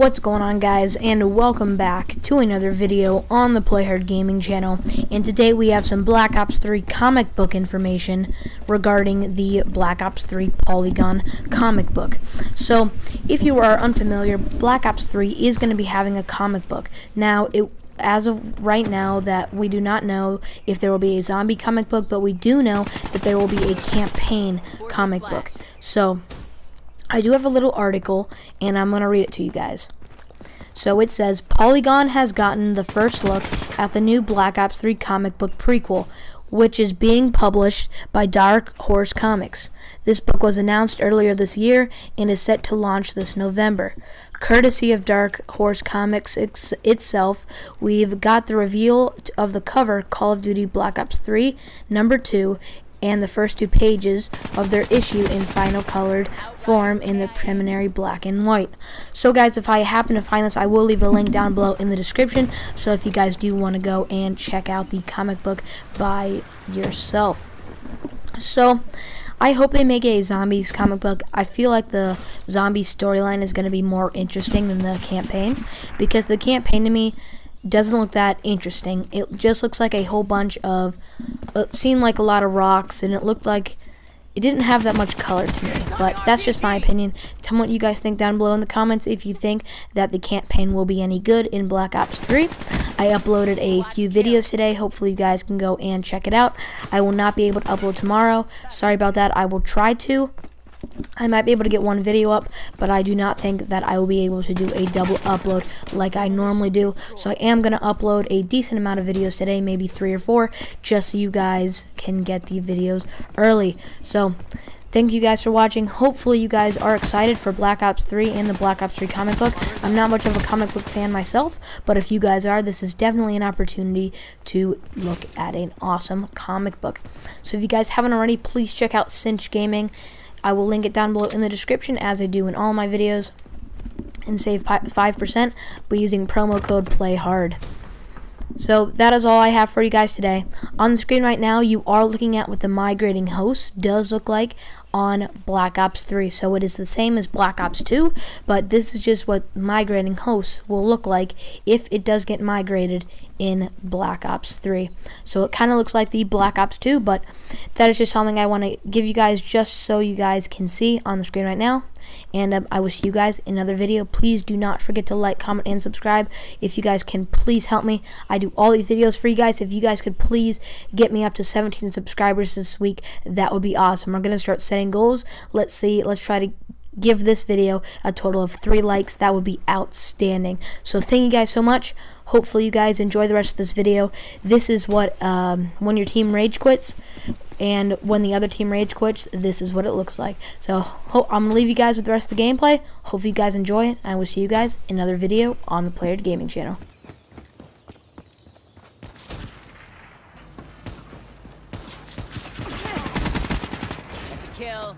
What's going on guys and welcome back to another video on the Plae Hard Gaming channel and today we have some Black Ops 3 comic book information regarding the Black Ops 3 Polygon comic book. So if you are unfamiliar Black Ops 3 is going to be having a comic book. Now it as of right now that we do not know if there will be a zombie comic book but we do know that there will be a campaign comic book. So I do have a little article, and I'm going to read it to you guys. So it says Polygon has gotten the first look at the new Black Ops 3 comic book prequel, which is being published by Dark Horse Comics. This book was announced earlier this year and is set to launch this November. Courtesy of Dark Horse Comics itself, we've got the reveal of the cover Call of Duty Black Ops 3 number 2 and the first two pages of their issue in final colored form in the preliminary black and white. So guys, if I happen to find this, I will leave a link down below in the description. So if you guys do want to go and check out the comic book by yourself. So, I hope they make a zombies comic book. I feel like the zombie storyline is going to be more interesting than the campaign because the campaign to me doesn't look that interesting. It just looks like a whole bunch of, it seemed like a lot of rocks, and it looked like it didn't have that much color to me. But that's just my opinion. Tell me what you guys think down below in the comments if you think that the campaign will be any good in Black Ops 3. I uploaded a few videos today. Hopefully you guys can go and check it out. I will not be able to upload tomorrow. Sorry about that. I will try to. I might be able to get one video up, but I do not think that I will be able to do a double upload like I normally do. So I am going to upload a decent amount of videos today, maybe three or four, just so you guys can get the videos early. So Thank you guys for watching. Hopefully you guys are excited for Black Ops 3 and the Black Ops 3 comic book. I'm not much of a comic book fan myself, but if you guys are, this is definitely an opportunity to look at an awesome comic book. So if you guys haven't already, please check out Cinch Gaming. I will link it down below in the description as I do in all my videos and save 5% by using promo code Plae Hard. So that is all I have for you guys today. On the screen right now, you are looking at what the migrating host does look like on Black Ops 3. So it is the same as Black Ops 2, but this is just what migrating hosts will look like if it does get migrated in Black Ops 3. So it kind of looks like the Black Ops 2, but that is just something I want to give you guys just so you guys can see on the screen right now. And um, I will see you guys in another video. Please do not forget to like, comment, and subscribe. If you guys can please help me. I do all these videos for you guys. If you guys could please get me up to 17 subscribers this week, that would be awesome. We're going to start setting setting goals. Let's see. Let's try to give this video a total of three likes. That would be outstanding. So thank you guys so much. Hopefully you guys enjoy the rest of this video. This is what um, when your team rage quits and when the other team rage quits, this is what it looks like. So I'm to leave you guys with the rest of the gameplay. Hopefully you guys enjoy it. And I will see you guys in another video on the Plae Hard Gaming channel. kill.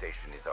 Reputation is our